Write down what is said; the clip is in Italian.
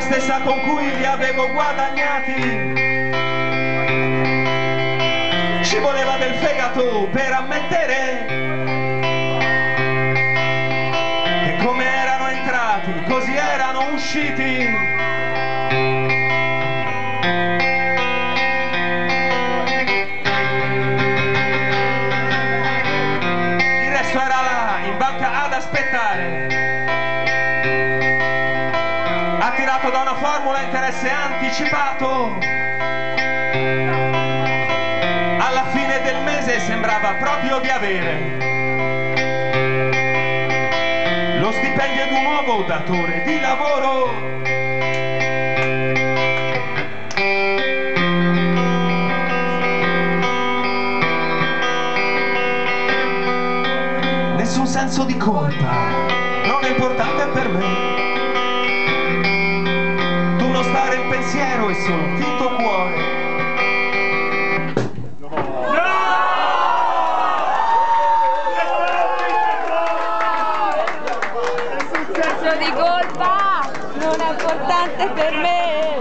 stessa con cui li avevo guadagnati. Ci voleva del fegato per ammettere che come erano entrati, così erano usciti. Il resto era là, in banca ad aspettare. Attirato da una formula interesse anticipato. Alla fine del mese sembrava proprio di avere lo stipendio di un nuovo datore di lavoro. Nessun senso di colpa, non è importante per me. Pensiero e solo finto cuore. senso di colpa non è importante per me